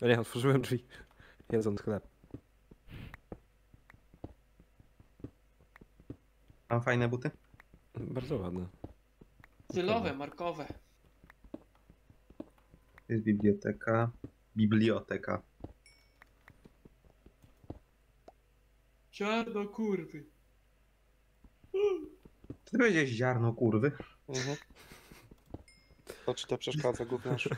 No nie, otworzyłem drzwi. Jedząc chleb. Mam fajne buty? Bardzo ładne. Stylowe, markowe. Jest biblioteka. Biblioteka. Ziarno kurwy. Czy ty powiedziałeś ziarno kurwy? Mhm. To ci to przeszkadza, gówniarz.